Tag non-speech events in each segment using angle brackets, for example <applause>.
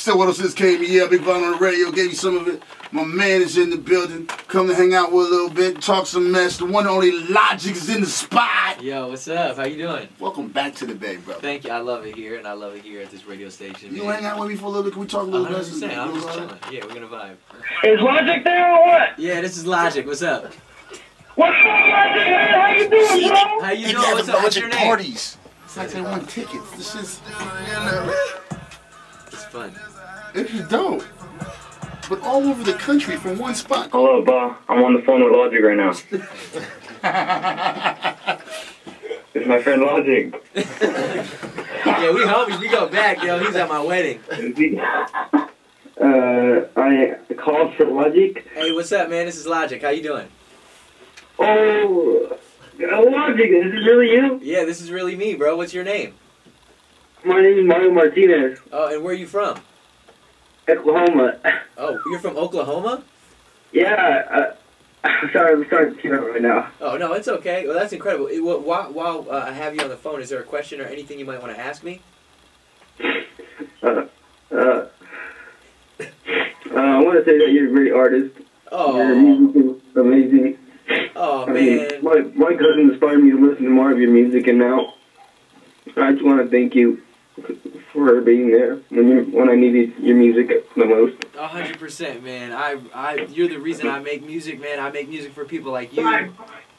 Still 106 KMEL, yeah, Big Von on the radio, gave you some of it. My man is in the building. Come to hang out with a little bit, talk some mess. The one and only Logic is in the spot. Yo, what's up? How you doing? Welcome back to the Bay, bro. Thank you. I love it here, and I love it here at this radio station. You man. hang out with me for a little bit? Can we talk a little bit? 100%. I'm just chilling. Yeah, we're gonna vibe. Is Logic there or what? Yeah, this is Logic. What's up? What's up, Logic? Hey, how you doing, bro? How you doing? What's up? What's your Logic name? Parties. It's like they won tickets. This is It's fun. it's dope. But all over the country from one spot. Hello, Ba. I'm on the phone with Logic right now. <laughs> It's my friend Logic. Yeah, we homies. We go back, yo. He's at my wedding. <laughs> Uh, I called for Logic. Hey, what's up, man? This is Logic. How you doing? Oh, Logic, is this really you? Yeah, this is really me, bro. What's your name? My name is Mario Martinez, Oh, and where are you from? Oklahoma. Oh, you're from Oklahoma? Yeah, uh, I'm sorry, I'm starting to tear up right now. Oh no, it's okay. Well, that's incredible. It- wh- While, while uh, I have you on the phone, is there a question or anything you might want to ask me? <laughs> Uh, uh, uh, I want to say that you're a great artist. Oh. Your music is amazing. oh I mean, man. my, my cousin inspired me to listen to more of your music, and now I just want to thank you for being there when you when I needed your music the most. A hundred percent, man. I, I, you're the reason I make music, man. I make music for people like you.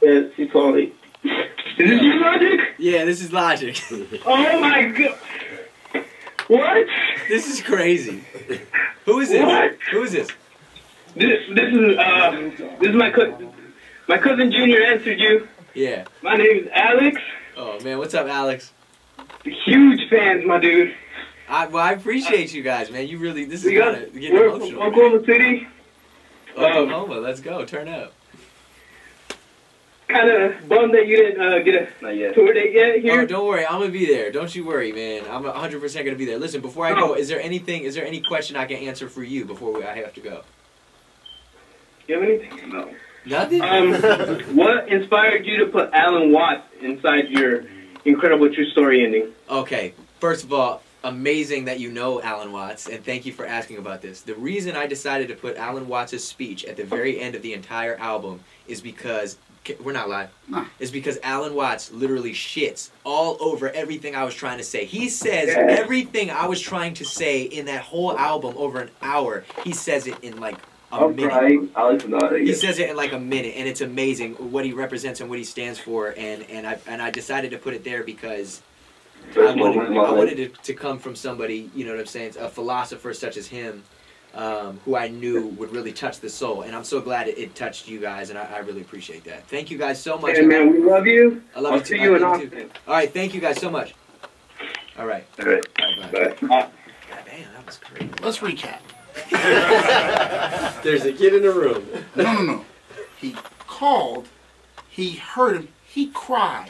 Yes, you probably. Is this your Logic? Yeah, this is Logic. <laughs> Oh my god! What? this is crazy. Who is this? What? Who is this? This this is uh this is my cousin. My cousin Junior answered you. Yeah. My name is Alex. Oh man, what's up, Alex? Huge fans, my dude. I, well, I appreciate you guys, man. You really, this is We got kind of getting we're from emotional. Oklahoma City. Oklahoma, let's go. Turn up. Kind of bummed that you didn't uh, get a Not yet. tour date yet Oh, here. don't worry. I'm gonna be there. Don't you worry, man. I'm 100 percent gonna be there. Listen, before I go, is there anything? Is there any question I can answer for you before we, I have to go? you have anything? No. Nothing. Um, what inspired you to put Alan Watts inside your incredible true story ending? Okay, first of all, amazing that you know Alan Watts, and thank you for asking about this. The reason I decided to put Alan Watts' speech at the very end of the entire album is because we're not live. Nah. Is because Alan Watts literally shits all over everything I was trying to say. He says Yeah. everything I was trying to say in that whole album over an hour. He says it in like a I'll minute. cry. I'll listen to He says it in like a minute, and it's amazing what he represents and what he stands for. And and I and I decided to put it there because I wanted, I wanted it to come from somebody, you know what I'm saying, a philosopher such as him, um, who I knew would really touch the soul. And I'm so glad it, it touched you guys, and I, I really appreciate that. Thank you guys so much. Hey, man, we love you. I love I'll you too. see I you in love too. Austin. All right, thank you guys so much. All right. All right. All right, bye. Bye. God damn, that was crazy. Let's recap. <laughs> There's a kid in the room. No, no, no. He called. He heard him. He cried.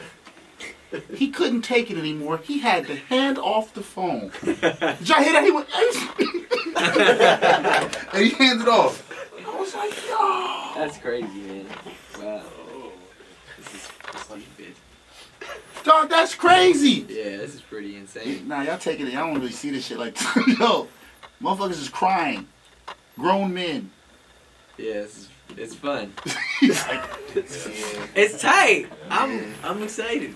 He couldn't take it anymore. He had to hand off the phone. Did y'all hear that? He went, <laughs> and he handed off. I was like, yo. That's crazy, man. Wow. This is stupid. Dog, that's crazy. Yeah, this is pretty insane. Nah, y'all taking it. I don't really see this shit like, <laughs> yo, motherfuckers is crying. Grown men. Yeah, this it's fun. He's <laughs> like, It's tight. I'm I'm excited.